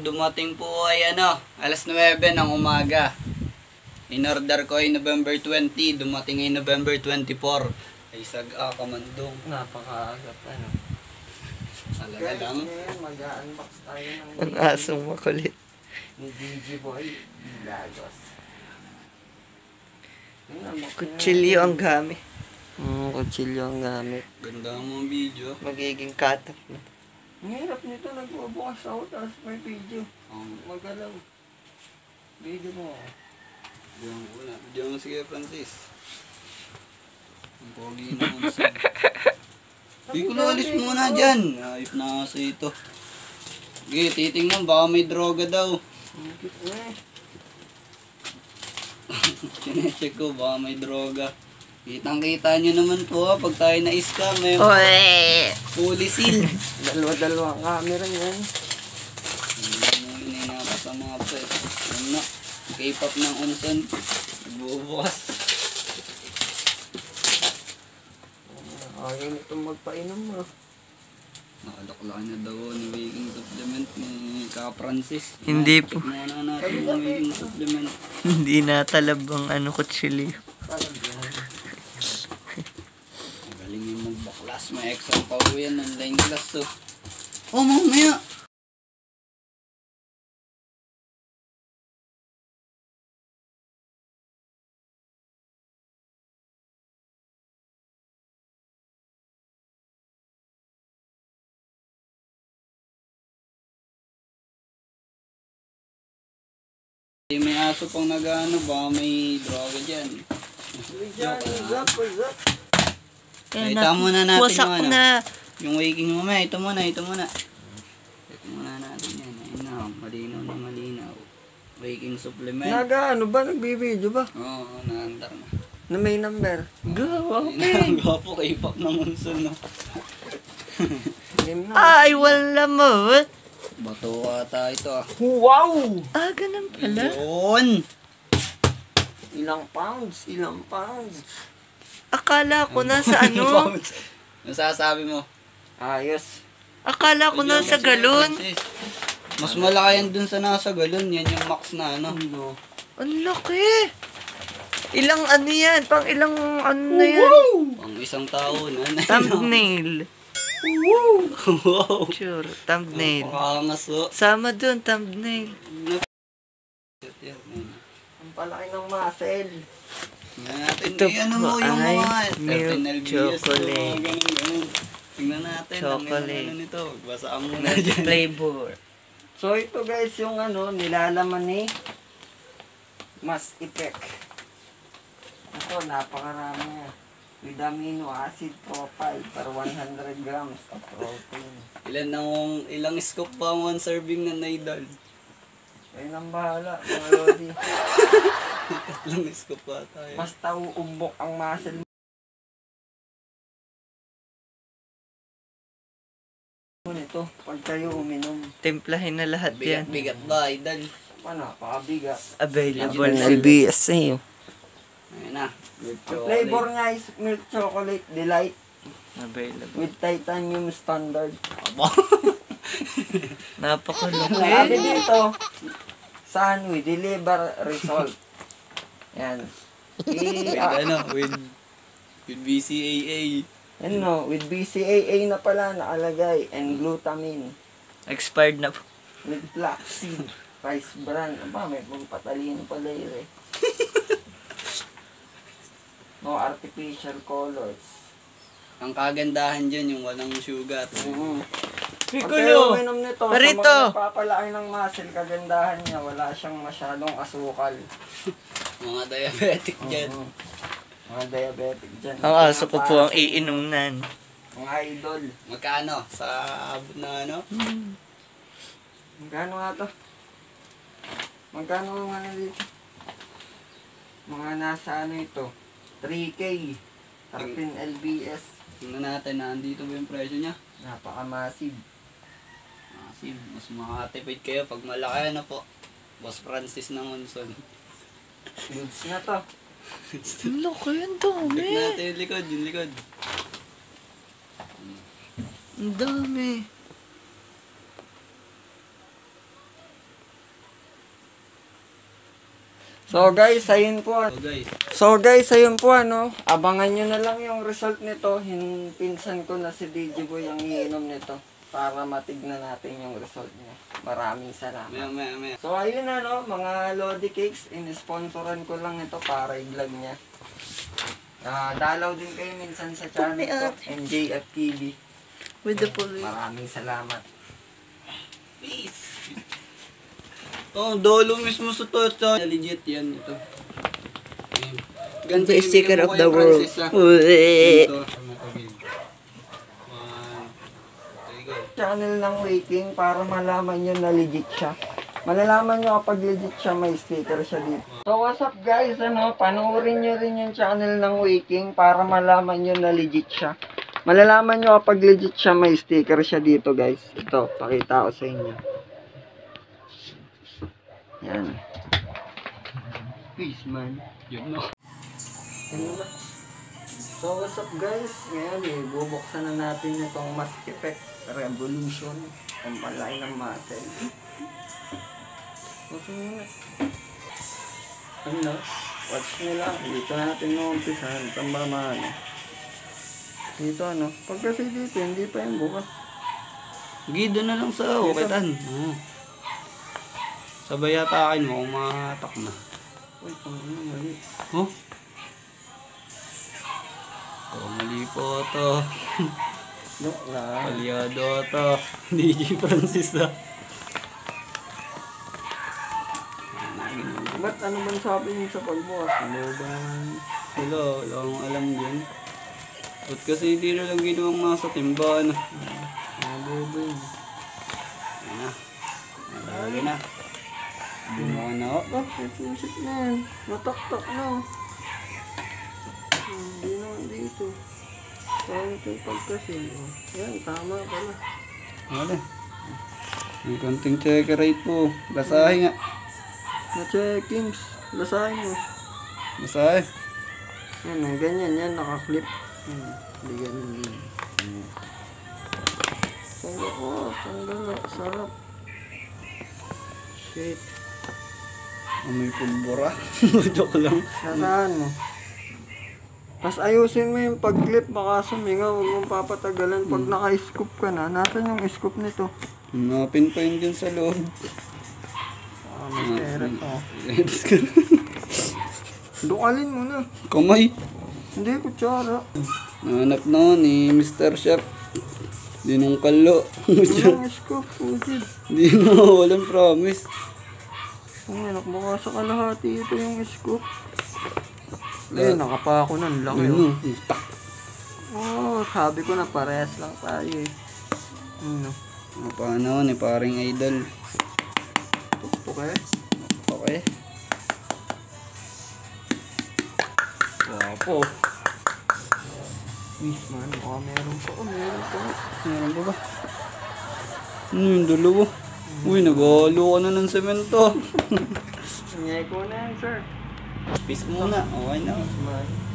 Dumating po ay ano, alas 9 ng umaga. In-order ko ay November 20, dumating ay November 24. Ay sag-a kamandong. Napakaagap ano. Talaga lang. ngayon mag-unbox tayo ng Ang asong makulit. ni DJ Boy Lagos. Kutsilyo ang gamit. Mm, kutsilyo ang gamit. Ganda mo video. Magiging katak na. Ang hirap nito, nagbubukas ako, tapos may video. Um, Magalaw. Video mo. Diyan ko na. Diyan mo sige Francis. Ang pogi naman sa... Di ko na alis muna dyan. Ayop na kasi ito. Sige, titingnan. Baka may droga daw. Na eh. Chinecheck ko. Baka may droga. Kitang kita nyo naman po ha, pag tayo na-scam. May Oy! fully seal. Dalawa-dalawa ang camera yan. Hindi na sa mga pet. Yan na. K-pop ng unsan. Nagbubukas. Ayaw nito magpainom mo. Nakalaklaki na daw ni Waking Supplement ni Ka Francis. Hindi po. Check muna natin yung Waking Supplement. Hindi natalab ang ano kutsilyo. Magaling yung magbaklas. May exam pa po yan. Online class to. Oh, mamaya. Eh, May aso pang nag-ano ba? May droga dyan. Kaya Ito muna natin Wasak yung ano. na. Yung waking mo, ito muna, ito muna. Ito muna natin yan. Ayun na, malinaw na malinaw. Waking supplement. Naga, ano ba? Nagbibideo ba? Oo, oh, naandar na. Na may number. Gawa Ayun na, gwapo kay Pop ng unson, no? Na. Ay, wala mo. Bato ata ito, ah. Wow! Ah, ganun pala. Yun! Ilang pounds? Ilang pounds? Akala ko nasa ano? Nasasabi mo? Ayos. Akala ko nasa galon. Francis. Mas malaki yan dun sa nasa galon. Yan yung max na ano. Ano? Ang laki. Ilang ano yan? Pang ilang ano na yan? Pang isang tao na. Thumbnail. wow! Sure, thumbnail. Pakangas, oh. Sama dun, thumbnail. Ang palaki ng muscle. Natin. Ito eh, ano mo po yung ay mga milk 13 LBS, chocolate. oh, ganun. Tingnan natin. ang Chocolate. Ano nito. Basaan mo na dyan. flavor. So ito guys yung ano, nilalaman ni Mas Effect. Ito, napakarami niya. With amino acid profile per 100 grams of protein. Ilan nang, ilang scoop pa one serving na naidal? Ayun ang bahala, mga lodi. Tatlong scoop pa tayo. Basta uumbok ang muscle mo nito pag kayo uminom. Templahin na lahat yan. Bigat, bigat ba, idol? Pa, napakabigat. Available na. LBS eh. Ayun na. Flavor nga is milk chocolate delight Available. with titanium standard. Aba. Napakalaki. Sabi dito, saan we deliver result. Yan. With ano, with, with BCAA. ano, with BCAA na pala nakalagay and glutamine Expired na po. with flaxseed rice bran. Aba, may pagpatalino pala yun eh. No artificial colors. Ang kagandahan dyan, yung walang sugar. Mm. Pag Piccolo! kayo uminom nito, Parito! sa mga ng muscle, kagandahan niya, wala siyang masyadong asukal. Mga diabetic dyan. Oo. Mga diabetic dyan. Ang aso ko po ang iinuman. Mga idol. Magkano? Sa abot na ano? Magkano nga to? Magkano nga na dito? Mga nasa ano ito? 3K. 13 LBS. Tingnan natin na andito ba yung presyo niya. Napaka-massive. Kasi mas makatipid kayo pag malaki na po. Boss Francis na Monson. Goods na to. Ang laki, ang dami. Check natin yung likod, yung likod. Ang dami. So guys, ayun po. So guys. so guys, ayun po ano. Abangan nyo na lang yung result nito. Hinpinsan ko na si DJ Boy ang iinom nito para matignan natin yung result niya. Maraming salamat. maya maya maya. So ayun ano, mga Lodi Cakes, in-sponsoran ko lang ito para i-vlog niya. Ah, dalaw din kayo minsan sa channel ko, NJF TV. With the police. Maraming salamat. Oh, dolo mismo sa to. Legit yan ito. Ganito The yung sticker of the world. Francis, ah. Uwe. Dito. One. Okay, go. Channel ng Waking para malaman nyo na legit siya. Malalaman nyo kapag legit siya, may sticker siya dito. So what's up guys, ano, panoorin nyo rin yung channel ng Waking para malaman nyo na legit siya. Malalaman nyo kapag legit siya, may sticker siya dito guys. Ito, pakita ko sa inyo. Yan. Peace man. Yun no. Ba? So what's up guys? Ngayon eh, bubuksan na natin itong Mass Effect Revolution. Ang palay ng muscle. Buksan mo na. Ano? Watch lang. Dito natin ba ano? Dito ano? Pag kasi dito, hindi pa yung bukas. Gido na lang sa ukitan. Oo. Sabay yata akin mo kung mahatak na. Uy, pang ano mali. Oh? Oh, mali po to. Look lang. Aliado to. DJ Francis ah. Ba't ano man sabi niyo sa pagbukas? Ano ba? Wala, wala akong alam dyan. At kasi hindi na lang ginawang nasa timbahan. Ano ba yun? Ayan na. Nalagay na. Bumawa na ako. Bakit shit na yan? Nataktak na. Hindi naman dito. Ito yung pagkasin. Oh. Yan, tama pala. Wala. May konting checker rate po. Basahin nga. Na-checkings. Basahin mo. Basahin. Yan, ganyan yan, nakaklip. Hmm, Hindi ganun din. Sangga ko, sanggala, sarap. Shit. Amoy pulbura. Joke lang. Nasaan mo? Tapos ayusin mo yung pag-clip, baka sumingaw, huwag mong papatagalan. Pag naka-scoop ka na, nasan yung scoop nito? Napin pa yun dyan sa loob. Ah, mas pera to. Let's go. Dukalin mo na. Kamay. Hindi, kutsara. Nanap na ni Mr. Chef. Dinungkal lo. Walang scoop, putid. Hindi na, walang promise. Ang anak, baka sa kalahati ito yung scoop. Eh, nakapako na, ang laki. Ano? oh. Tak. Oh, sabi ko na parehas lang tayo eh. Ano? Ano pa ano ni paring idol. Tuktok eh. Okay. Wapo. Miss man, baka meron pa. Oh, meron pa. Meron ba ba? Ano yung dalawa? Uy, nag-halo ka na ng semento. Ingay ko na yan, sir. Peace muna. Okay na. Man.